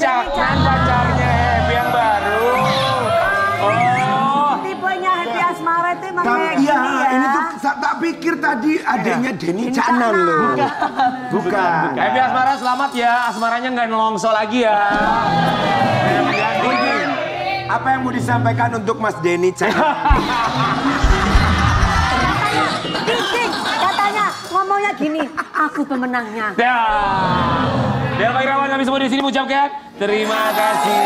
Caknan pacarnya Happy yang baru. Oh. Tipenya Happy Asmara itu emang kayak iya, gini ya. ini tuh tak pikir tadi adiknya Denny Caknan loh. Bukan. Happy Asmara selamat ya. Asmaranya nggak nelongso lagi ya. Mungkin apa yang mau disampaikan untuk Mas Denny ding, katanya ngomongnya gini, aku pemenangnya. Ya. Delva Irawan kami semua di sini mengucapkan terima kasih.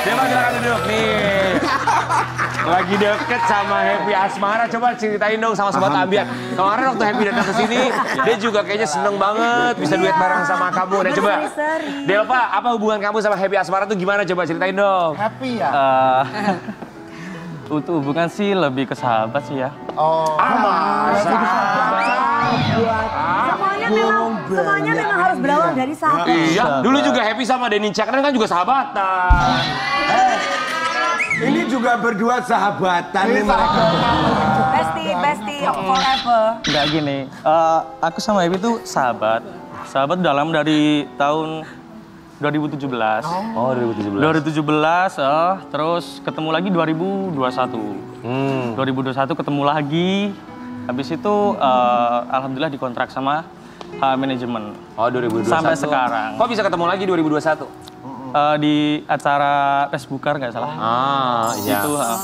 Delva silakan duduk nih. Lagi deket sama Happy Asmara, coba ceritain dong sama Sobat Ambiar. Kemarin waktu Happy datang ke sini, dia juga kayaknya seneng banget bisa duet bareng sama kamu. Nah coba. Delva, apa hubungan kamu sama Happy Asmara tuh gimana? Coba ceritain dong. Happy ya? Eh, untuk hubungan sih lebih ke sahabat sih ya. Oh. Semuanya memang, semuanya memang harus berawal dari satu. Iya, dulu juga Happy sama Denny Caknan kan juga sahabatan. Ini juga berdua sahabatan nih mereka. Bestie, bestie forever. Enggak gini, eh, aku sama Evi tuh sahabat. Sahabat dalam dari tahun 2017. Oh, 2017. 2017, eh, terus ketemu lagi 2021. Hmm. 2021 ketemu lagi. Habis itu eh, alhamdulillah dikontrak sama H Manajemen. Oh, 2021. Sampai sekarang. Kok bisa ketemu lagi 2021? Eh, di acara Facebookar nggak salah. Ah, iya. Itu eh,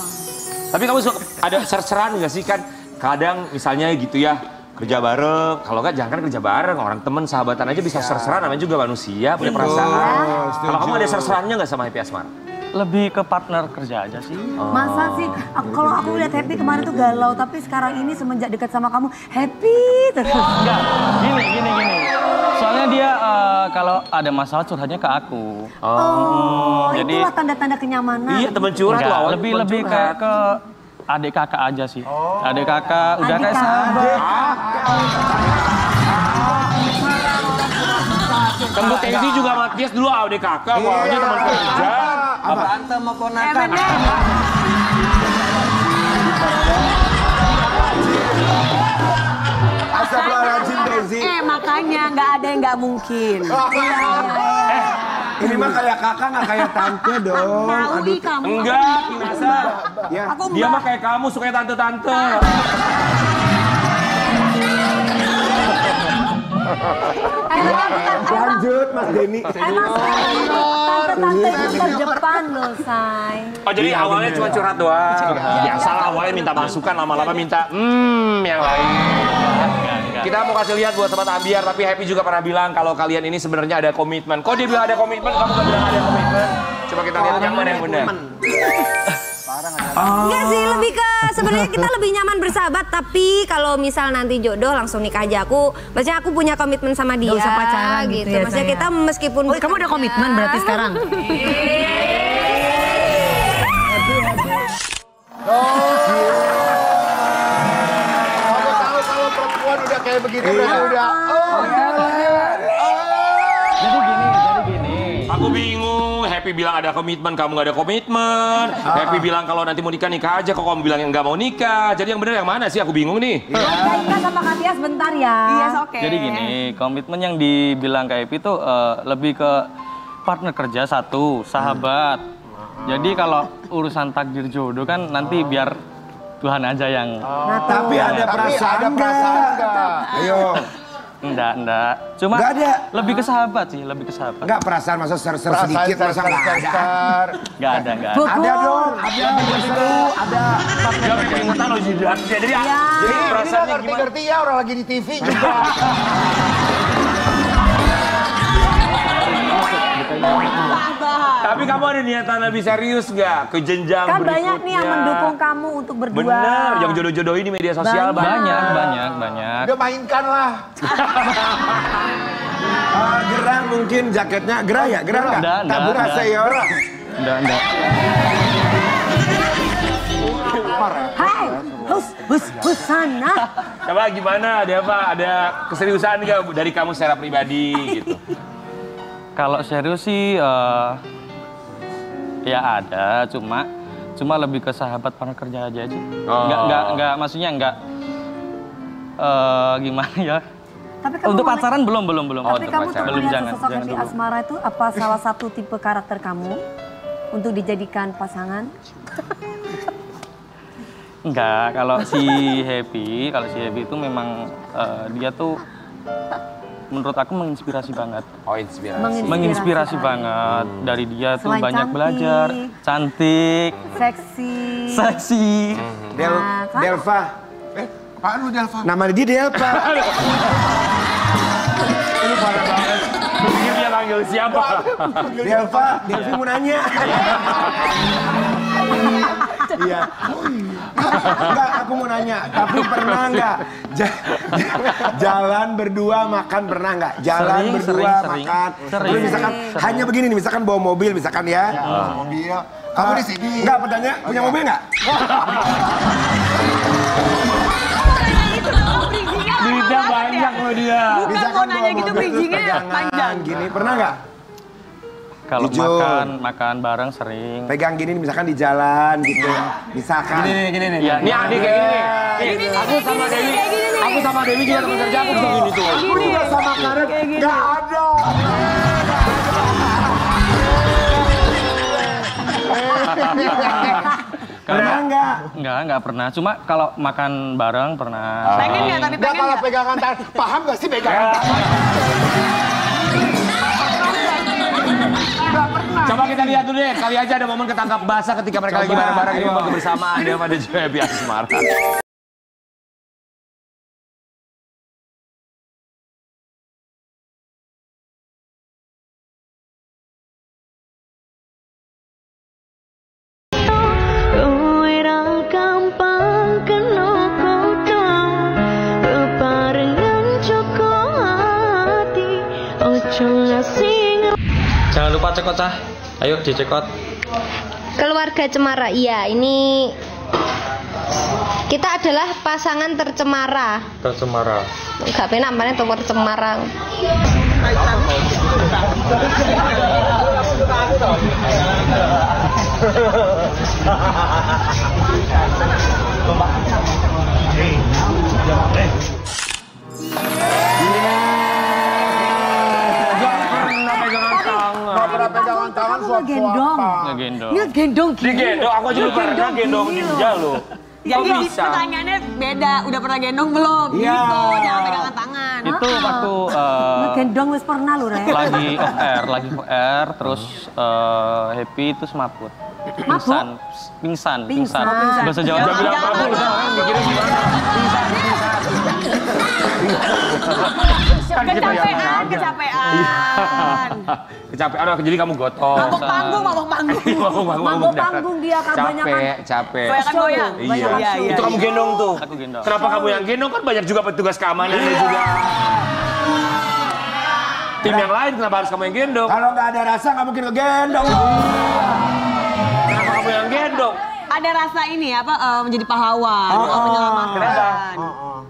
Tapi kamu suka ada ser-seran nggak sih kan? Kadang misalnya gitu ya, kerja bareng. Kalau nggak jangan kan kerja bareng, orang temen sahabatan aja bisa ser-seran. Namanya juga manusia, punya perasaan. Kalau kamu ada ser-serannya nggak sama Happy Asmara? Lebih ke partner kerja aja sih. Masa sih, aku- kalau aku lihat happy kemarin tuh galau, tapi sekarang ini semenjak dekat sama kamu, happy terus. Enggak, gini, gini, gini. Soalnya dia eh, kalau ada masalah curhatnya ke aku. Oh, jadi- itulah tanda-tanda kenyamanan. Iya, temen curhat Enggak, loh. lebih lebih kayak ke adik kakak aja sih. Adik kakak udah Adik kayak sahabat. Tunggu Tensi juga sama Tias dulu adik kakak, awalnya teman kerja. Tante mau ponakan. Astagfirullahaladzim Desi. Eh makanya nggak ada yang nggak mungkin. Ini mah kayak kakak nggak kayak tante dong. Aduh. kamu. Enggak, Kinasa. Ya. Dia mah kayak kamu, suka tante-tante. Lanjut Mas Denny. Emang tante-tante itu terdepan loh, say. Oh jadi awalnya cuma curhat doang. Biasalah awalnya minta masukan, lama-lama minta hmm yang lain. Kita mau kasih lihat buat sobat ambiar, tapi Happy juga pernah bilang kalau kalian ini sebenarnya ada komitmen. Kok dia bilang ada komitmen, kamu gak bilang ada komitmen? Coba kita lihat yang mana yang benar. Enggak sih, lebih ke sebenarnya kita lebih nyaman bersahabat, tapi kalau misal nanti jodoh langsung nikah aja aku. Maksudnya aku punya komitmen sama dia usah pacaran gitu gitu. ya, Maksudnya sayang. kita meskipun Oh, kamu udah komitmen berarti sekarang? Kamu tahu kalau perempuan udah kayak begitu berarti udah. Oh, Happy bilang ada komitmen, kamu gak ada komitmen. Happy bilang kalau nanti mau nikah, nikah aja. Kok kamu bilang yang gak mau nikah? Jadi yang benar yang mana sih? Aku bingung nih. Kita sama Katia sebentar ya. Iya, oke. Jadi gini, komitmen yang dibilang kayak itu eh, lebih ke partner kerja satu, sahabat. Jadi kalau urusan takdir jodoh kan nanti biar Tuhan aja yang Tapi ada Tapi perasaan ada perasaan nggak? nggak? Ayo. Enggak, enggak. Cuma Nggak ada. lebih ke sahabat sih, lebih ke sahabat. Enggak perasaan masa ser-ser sedikit masa nggak ada. Enggak ada, enggak ada. Ada dong, ada yang seru, ada Dia pengen loh Jidan. Jadi, jadi perasaannya gimana? ngerti-ngerti ya orang lagi di TV juga. Tapi kamu ada niatan lebih serius nggak ke jenjang Kan berikutnya? banyak nih yang mendukung kamu untuk berdua. Bener, yang jodoh-jodoh ini media sosial Banyak. Banyak, banyak, banyak. Udah mainkan lah. eh, gerah mungkin jaketnya gerah ya, gerah nggak? Nggak, nggak, Tabur nggak. seyor. Enggak, enggak. Hai, hus, hus, hus sana. Coba gimana? Ada apa? Ada keseriusan nggak dari kamu secara pribadi gitu? Kalau serius sih eh, ya ada, cuma cuma lebih ke sahabat partner kerja aja sih. Oh. Enggak, enggak, enggak, maksudnya enggak eh gimana ya? Tapi kamu Untuk mau- pacaran belum, belum, belum. Tapi untuk kamu tuh pacaran. Belum, jangan, sosok jangan Happy dulu. Asmara itu apa salah satu tipe karakter kamu untuk dijadikan pasangan? Enggak, kalau si Happy, kalau si Happy itu memang eh, dia tuh menurut aku menginspirasi banget. Oh inspirasi. Menginspirasi. Menginspirasi banget. Dari dia tuh Selain banyak cantik. belajar, cantik, Seksi. seksi. Del, Nah? Delva. Eh, apaan lu Delva? Nama dia Delva. Ini parah banget. Berpikir dia panggil siapa? Delva, Delvi mau nanya. Iya. Enggak, aku mau nanya. Tapi pernah enggak ja- jalan berdua makan pernah enggak? Jalan Sering, berdua sering, sering. makan. Sering. Terus misalkan hanya begini nih, misalkan bawa mobil misalkan ya. Mobil. Kamu di sini. Enggak, pertanyaan punya mobil enggak? Duitnya banyak loh dia. Misalkan mau nanya gitu, bridgingnya panjang. Gini, pernah enggak? Kalau makan, makan bareng sering. Pegang gini nih, misalkan di jalan gitu. Misalkan. Gini nih, gini nih. Iya, Ini adik kayak gini nih. Aku sama Dewi, aku sama Dewi juga teman kerja aku bisa gini tuh. Aku juga sama Karet, enggak ada. Pernah enggak? Enggak, enggak pernah. Cuma kalau makan bareng pernah. Pengen nggak tapi Enggak pengen kalau nggak? pegangan tangan. Paham gak sih pegangan tangan? Coba kita lihat dulu deh, kali aja ada momen ketangkap basah ketika mereka lagi bareng-bareng di momen kebersamaan dia pada Happy Asmara. Jangan lupa cekot cah. Ayo dicekot. Keluarga Cemara, iya ini kita adalah pasangan tercemara. Tercemara. Gak penak mana tuh tercemara. ngegendong. Ngegendong. Iya gendong gini. Digendong, aku dulu pernah gendong dia loh. Jadi Kok bisa? pertanyaannya beda. Udah pernah gendong belum? Iya. Gitu, jangan pegangan tangan. Itu waktu eh, Ngegendong wis pernah lu, Re. lagi off air, lagi off air, terus eh, happy itu semaput. Pingsan, pingsan, pingsan. Pingsan. Bahasa Jawa. Jangan bilang udah kan mikirnya gimana? Kan kita yang Kecapean, menjaga. kecapean. Kecapean, aduh, jadi kamu gotong. Mabok panggung, mabok panggung. Mabuk panggung, Mabuk panggung dia, kan banyak kan. Capek, capek. Banyak goyang. Iya. Iya, iya. Itu kamu gendong tuh. Aku gendong. Kenapa kamu yang gendong kan banyak juga petugas keamanan juga. Tim yang lain kenapa harus kamu yang gendong? Kalau nggak ada rasa nggak mungkin ngegendong. Kenapa kamu yang gendong? Ada rasa ini apa eh, menjadi pahlawan, oh, menyelamatkan. Kenapa?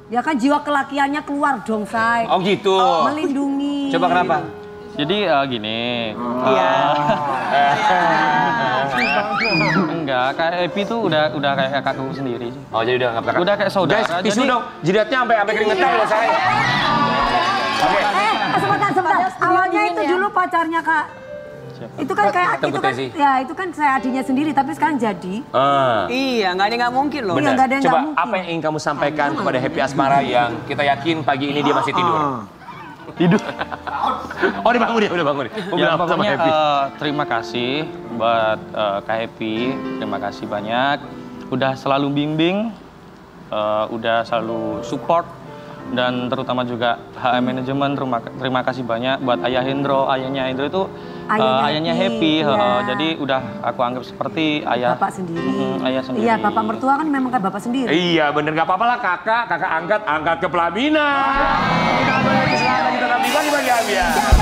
Ya kan jiwa kelakiannya keluar dong, Say. Oh gitu. Melindungi. Coba kenapa? Jadi eh, gini. Iya. Enggak, kayak Happy tuh udah udah kayak kakakku sendiri. sih. Oh jadi udah nggak pernah. Udah kayak saudara, Guys, tisu jadi- dong. Jidatnya sampai sampai keringetan loh saya. Oke. Eh, sebentar, sebentar. Awalnya itu dulu pacarnya Kak. Itu kan kayak Tengku itu kan Tesi. ya itu kan saya adiknya sendiri tapi sekarang jadi. Ah. Iya, nggak ada nggak mungkin loh. Benar. nggak ada yang Coba mungkin. apa yang ingin kamu sampaikan kepada Happy Asmara yang kita yakin pagi ini dia masih tidur? Tidur. Oh dia bangun dia, udah bangun dia. Mau Ya apa sama Happy? eh, terima kasih buat eh, Kak Happy, terima kasih banyak. Udah selalu bimbing, eh, udah selalu support dan terutama juga HM Manajemen terima, terima kasih banyak buat Ayah Hendro, ayahnya Hendro itu eh, Ayahnya ayahnya Happy, Happy, iya. eh, jadi udah aku anggap seperti ayah Bapak sendiri. Mm, ayah sendiri. Iya, bapak mertua kan memang kayak bapak sendiri. Iya bener gak apa-apa lah kakak, kakak angkat, angkat ke pelaminan. Kita beri kesempatan kita nanti bagi-bagi ya.